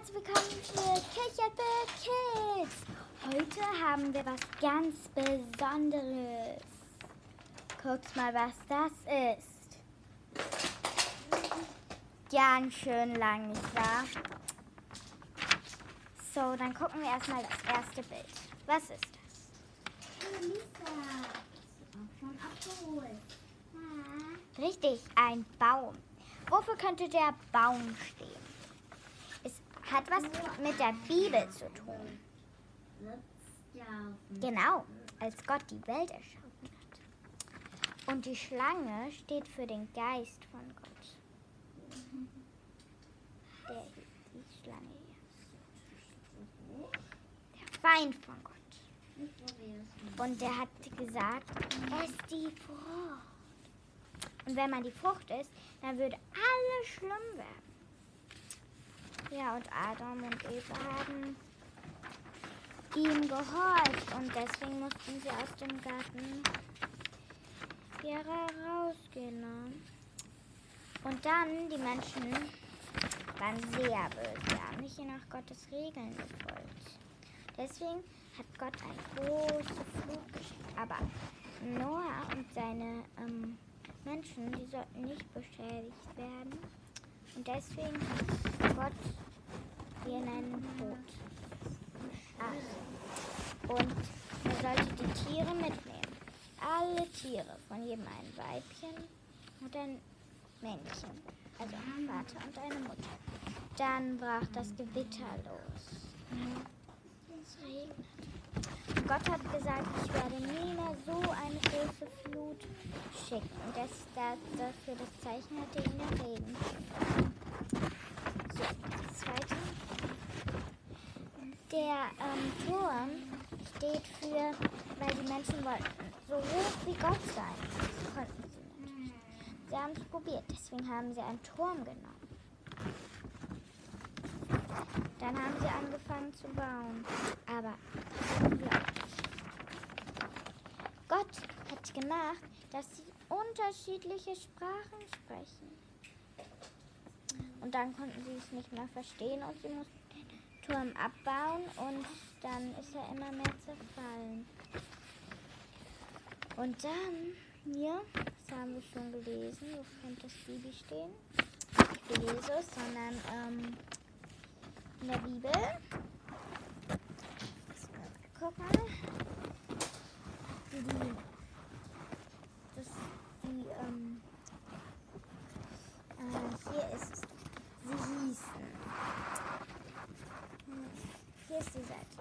herzlich willkommen für Kirche für Kids. Heute haben wir was ganz Besonderes. Guckt mal, was das ist. Ganz schön lang, nicht wahr? So, dann gucken wir erstmal das erste Bild. Was ist das? Lisa. Richtig, ein Baum. Wofür könnte der Baum stehen? Hat was mit der Bibel zu tun. Genau, als Gott die Welt erschaffen hat. Und die Schlange steht für den Geist von Gott. Der die Schlange hier. Der Feind von Gott. Und der hat gesagt, ess die Frucht. Und wenn man die Frucht isst, dann würde alles schlimm werden. Ja, und Adam und Eva haben ihm gehorcht und deswegen mussten sie aus dem Garten wieder rausgehen. Und dann, die Menschen waren sehr böse, haben nicht nach Gottes Regeln gefolgt. Deswegen hat Gott eine große Flut geschickt. Aber Noah und seine ähm, Menschen, die sollten nicht beschädigt werden. Und deswegen hat Gott ihnen einen Tod Ach. Und er sollte die Tiere mitnehmen. Alle Tiere, von jedem ein Weibchen und ein Männchen. Also ein Vater und eine Mutter. Dann brach das Gewitter los. Es regnet. Gott hat gesagt, ich werde nie mehr so eine große Flut schicken. Das, das, dafür das Zeichen hatte ihn der Regen. So, das zweite. Der ähm, Turm steht für, weil die Menschen wollten so hoch wie Gott sein. Das konnten sie nicht. Sie haben es probiert, deswegen haben sie einen Turm genommen. Dann haben sie angefangen zu bauen. Aber unglaublich. Gott hat gemacht, dass sie unterschiedliche Sprachen sprechen. Und dann konnten sie es nicht mehr verstehen und sie mussten den Turm abbauen und dann ist er immer mehr zerfallen. Und dann, hier, das haben wir schon gelesen, wo könnte das Baby stehen? Nicht für Jesus, sondern ähm, in der Bibel. Guck mal. Die, die, das, die, ähm, äh, hier ist es. Sie hießen. Hm, Hier ist die Seite.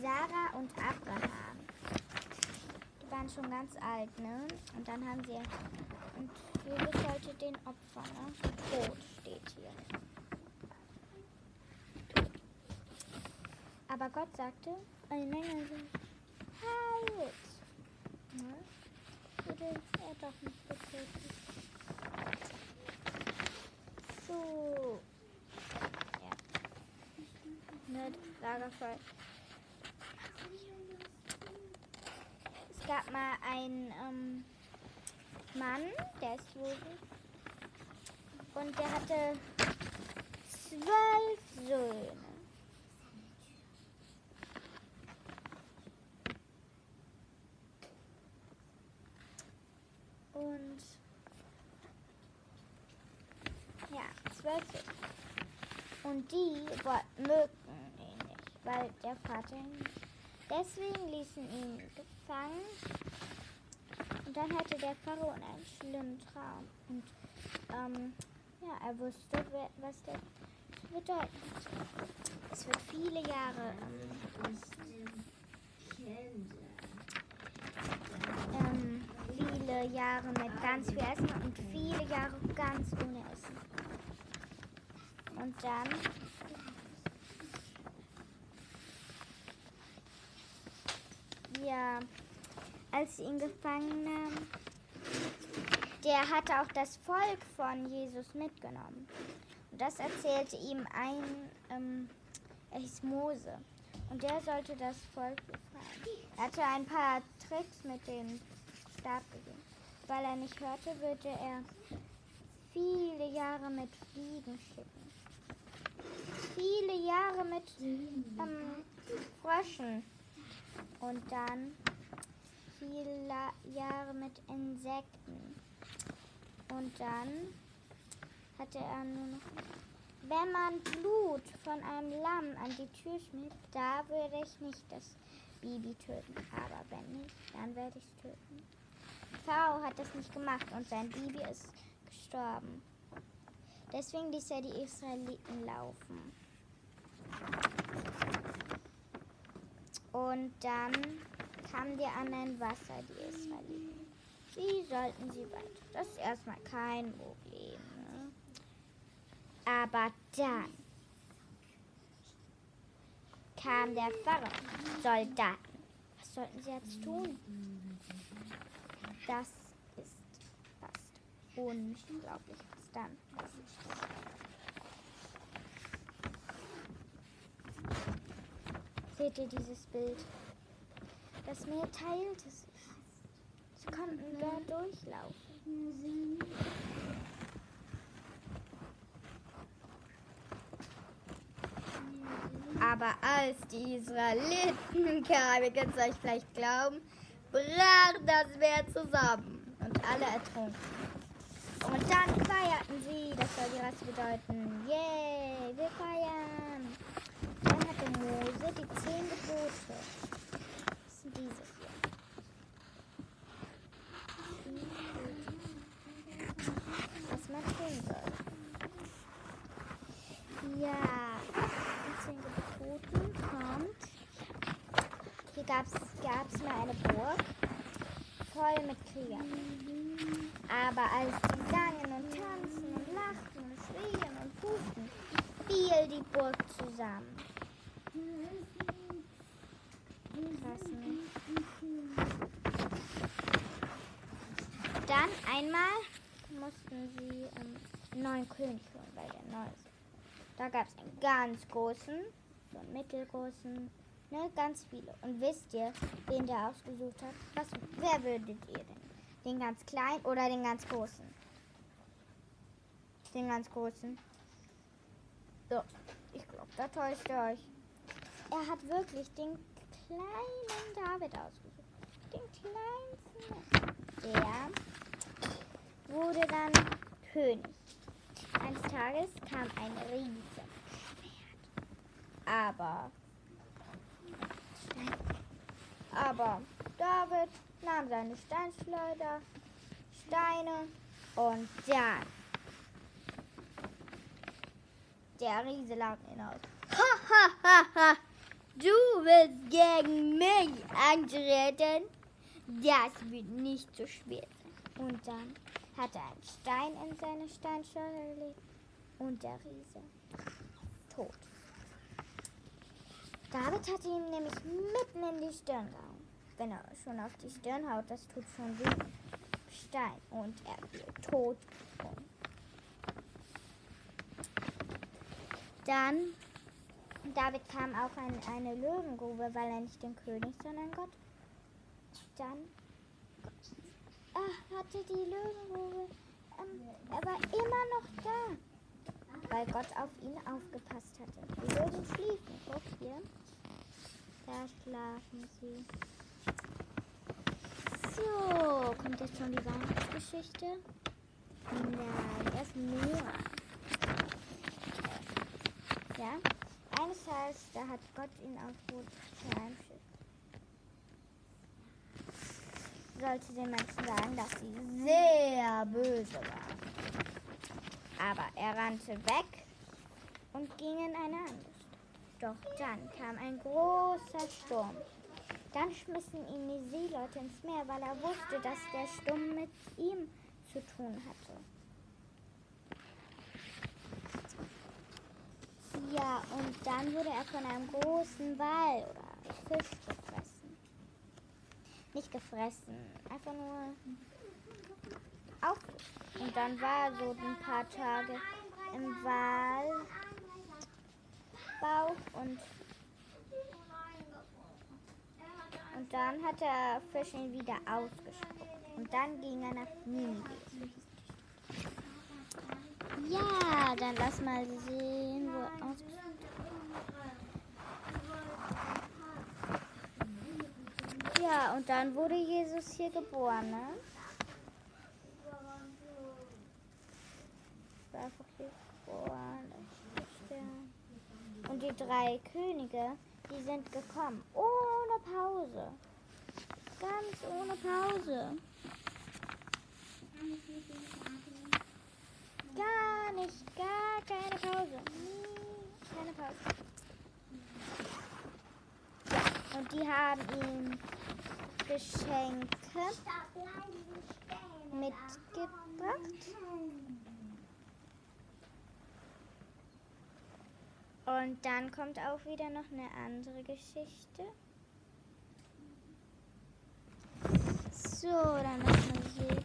Sarah und Abraham. Die schon ganz alt, ne? Und dann haben sie. Und Jesus sollte den Opfer, ne? Tod steht hier. Aber Gott sagte, eine Menge sind heilt. Ne? Wurde er doch nicht betötet. So. Ja. Ne, Lagerfeuer. Es gab mal einen ähm, Mann, der ist wohl. Und der hatte zwölf Söhne. Und ja, zwölf Söhne. Und die mögten ihn nicht, weil der Vater ihn nicht. Deswegen ließen ihn gefangen. Und dann hatte der Pharao einen schlimmen Traum. Und ähm, ja, er wusste, was bedeuten hat. Es wird viele Jahre ähm, viele Jahre mit ganz viel Essen und viele Jahre ganz ohne Essen. Und dann ja, als sie ihn gefangen nahmen, der hatte auch das Volk von Jesus mitgenommen. Und das erzählte ihm ein, ähm, er hieß Mose. Und der sollte das Volk befreien. Er hatte ein paar Tricks mit dem Stab gegeben. Weil er nicht hörte, würde er viele Jahre mit Fliegen schicken. Viele Jahre mit ähm, Fröschen. Und dann viele Jahre mit Insekten. Und dann hatte er nur noch. Wenn man Blut von einem Lamm an die Tür schmiert, da würde ich nicht das Baby töten. Aber wenn nicht, dann werde ich es töten. Pharao hat das nicht gemacht und sein Baby ist gestorben. Deswegen ließ er die Israeliten laufen. Und dann kamen die an ein Wasser, die Israeliten. Sie sollten sie weiter. Das ist erstmal kein Problem. Ne? Aber dann kam der Pharao. Soldaten. Was sollten sie jetzt tun? Das ist fast unglaublich, was dann passiert. Seht ihr dieses Bild? Das Meer teilte sich. Sie konnten da durchlaufen. Aber als die Israeliten kamen, ihr könnt es euch vielleicht glauben, brach das Meer zusammen und alle ertrunken. Und dann feierten sie, das soll die Rasse bedeuten, yay, wir feiern. Dann hatte Mose die zehn Gebote. Das sind diese hier. Was man tun soll. Ja, die zehn Geboten kommt. Hier gab es mal eine Burg voll mit Kriegern. Aber als die sangen und tanzen und lachten und schrien und pusten, fiel die Burg zusammen. Krass, ne? Dann einmal mussten sie ähm, einen neuen König holen, weil der neu ist. Da gab es einen ganz großen, so einen mittelgroßen, ne, ganz viele. Und wisst ihr, wen der ausgesucht hat? Was, wer würdet ihr denn? Den ganz kleinen oder den ganz großen? Den ganz großen. So, ich glaube, da täuscht ihr euch. Er hat wirklich den kleinen David ausgesucht. Den kleinsten. Der wurde dann König. Eines Tages kam ein Riese. Aber. Aber David nahm seine Steinschleuder, Steine und dann. Der Riese laut hinaus. Ha, ha. Du willst gegen mich antreten? Das wird nicht so schwer sein. Und dann hat er einen Stein in seine Steinschleuder gelegt und der Riese tot. David hat ihm nämlich mitten in die Stirn gehauen. Wenn er schon auf die Stirn haut, das tut schon weh. Stein und er fiel tot um. Dann, David kam auch in eine Löwengrube, weil er nicht den König, sondern Gott. Dann ah, hatte die Löwengrube, ähm, er war immer noch da, weil Gott auf ihn aufgepasst hatte. Die Löwen schliefen, guck hier. Da schlafen sie. So, kommt jetzt schon die Weihnachtsgeschichte? Nein, erst nur. Ja, eines Tages, da hat Gott ihn auf einem Schiff. Sollte den Menschen sagen, dass sie sehr böse waren. Aber er rannte weg und ging in eine andere Stadt. Doch dann kam ein großer Sturm. Dann schmissen ihn die Seeleute ins Meer, weil er wusste, dass der Sturm mit ihm zu tun hatte. Ja, und dann wurde er von einem großen Wal oder Fisch gefressen. Nicht gefressen, einfach nur auf. Und dann war er so ein paar Tage im Walbauch und, und dann hat er Fisch wieder ausgespuckt. Und dann ging er nach Minenwesen. Ja, dann lass mal sehen, wo er ausgespuckt Ja, und dann wurde Jesus hier geboren, ne? Einfach hier geboren. Und die drei Könige, die sind gekommen. Ohne Pause. Ganz ohne Pause. Gar nicht, gar keine Pause. Nie keine Pause. Ja, und die haben ihm Geschenke mitgebracht. Und dann kommt auch wieder noch eine andere Geschichte. So, dann müssen wir sehen.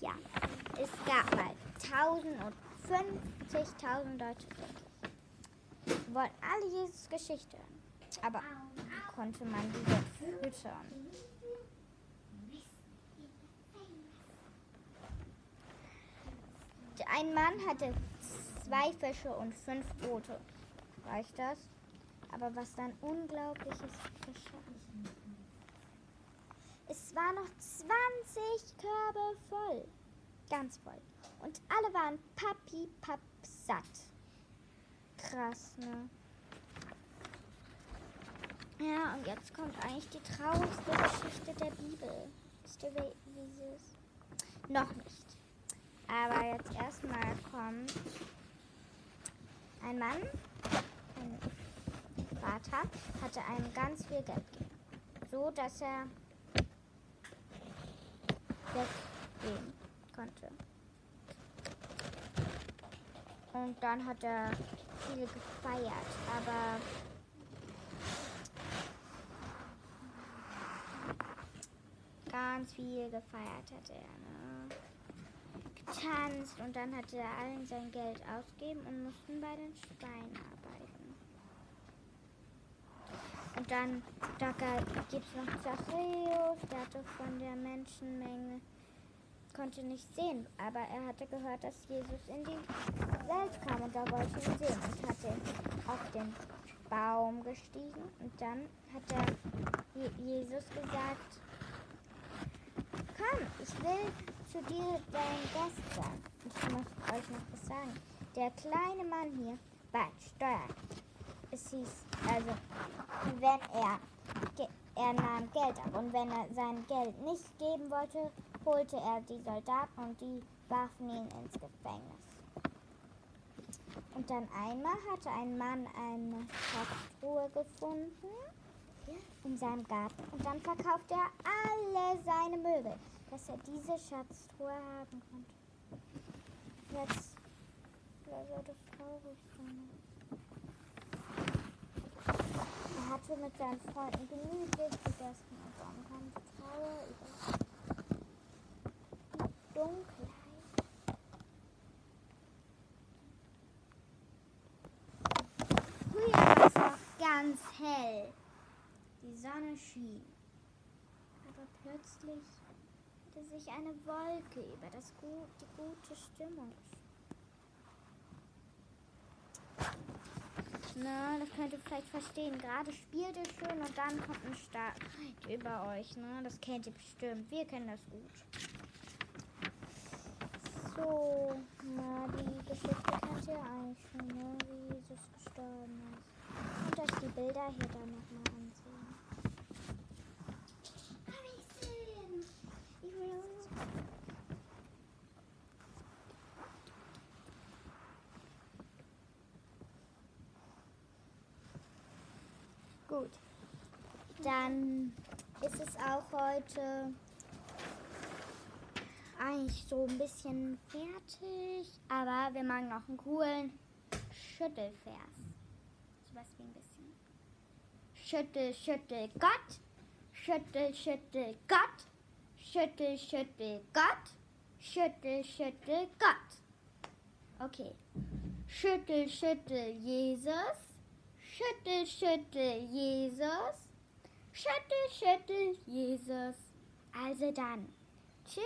Ja, es gab mal 1050.000 Leute. Die wollten alle Jesus Geschichte. Aber konnte man die füttern? Ein Mann hatte zwei Fische und fünf Boote. Reicht das? Aber was dann unglaubliches Fische. Es war noch 20 Körbe voll. Ganz voll. Und alle waren papi satt. Krass, ne? Ja, und jetzt kommt eigentlich die traurigste Geschichte der Bibel. Wisst ihr, wie? Noch nicht. Aber jetzt erstmal kommt ein Mann, ein Vater, hatte einem ganz viel Geld gegeben. So, dass er weggehen konnte. Und dann hat er viel gefeiert, aber ganz viel gefeiert hat er. Ne? Getanzt und dann hat er allen sein Geld ausgeben und mussten bei den Schweinen arbeiten. Und dann da gibt es noch Zachäus, der hatte von der Menschenmenge, konnte nicht sehen, aber er hatte gehört, dass Jesus in die Welt kam und da wollte ihn sehen und hatte auf den Baum gestiegen und dann hat er Jesus gesagt, komm, ich will zu dein Gast sein. Ich muss euch noch was sagen. Der kleine Mann hier war Steuer. Es hieß, also, wenn er, er nahm Geld ab und wenn er sein Geld nicht geben wollte, holte er die Soldaten und die warfen ihn ins Gefängnis. Und dann einmal hatte ein Mann eine Schatztruhe gefunden in seinem Garten und dann verkaufte er alle seine Möbel, dass er diese Schatztruhe haben konnte. Jetzt, traurig sein? Er hatte mit seinen Freunden gemütlich gegessen und dann kam die Trauer über die Dunkelheit. Ganz hell. Die Sonne schien. Aber plötzlich hatte sich eine Wolke über das gut, die gute Stimmung. Na, das könnt ihr vielleicht verstehen. Gerade spielt ihr schön und dann kommt ein Start über euch. Ne? Das kennt ihr bestimmt. Wir kennen das gut. So, na, die Geschichte kennt ihr eigentlich schon, ne? wie Jesus gestorben ist. Und euch die Bilder hier dann nochmal Gut. Dann ist es auch heute eigentlich so ein bisschen fertig, aber wir machen noch einen coolen Schüttelvers. So was wie ein bisschen. Schüttel, schüttel Gott, schüttel, schüttel Gott, schüttel, schüttel Gott, schüttel, schüttel Gott. Okay. Schüttel, schüttel Jesus, schüttel, schüttel Jesus, schüttel, schüttel Jesus. Also dann. Tschüss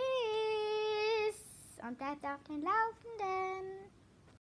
und bleibt auf den Laufenden.